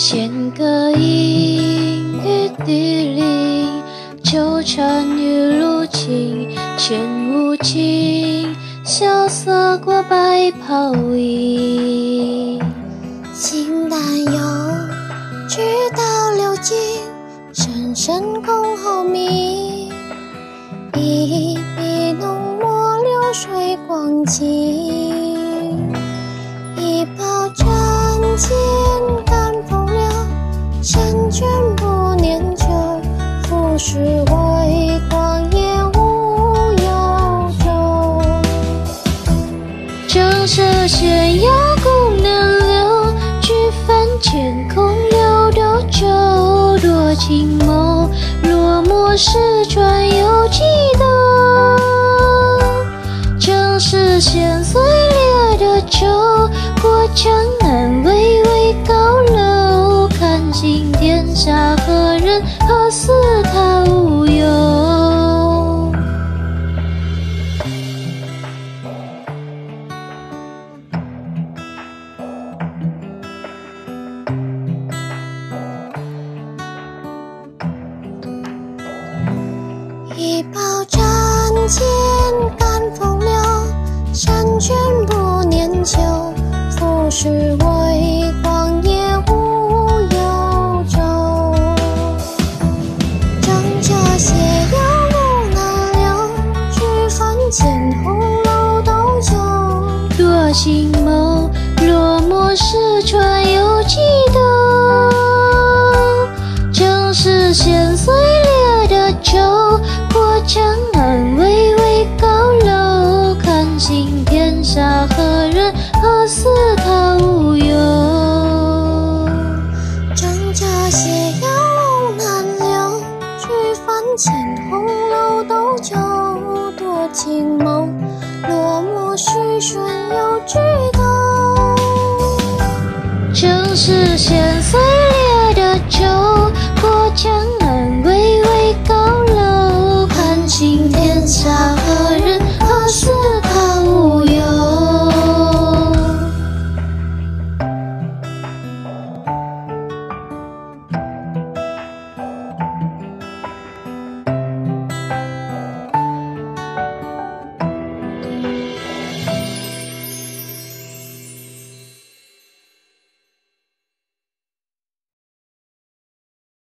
弦歌音郁，笛铃纠缠，雨露清浅，无尽萧瑟。过白袍影，形单幽只道：流萤声声，空篌鸣，一笔浓墨，流水光。念旧，浮世微光也无忧愁。正是闲摇古难留，举帆前空留斗酒，多情梦，落寞时船又几多？正是弦碎裂的酒，过江南，尽天下何人，可似他无忧。一报真情感风流，山泉不念旧，浮世斜阳路难留，举帆前红楼斗酒。多情梦，落寞时船又几多？正是弦碎裂的酒，过江南巍巍高楼，看尽天下何人，好似凝眸，落寞时瞬又几斗。正是弦碎